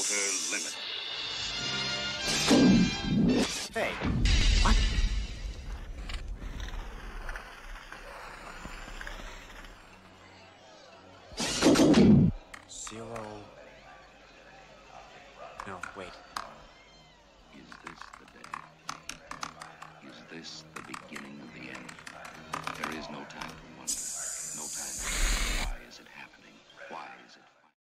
outer limits. Hey, what? Zero. No, wait.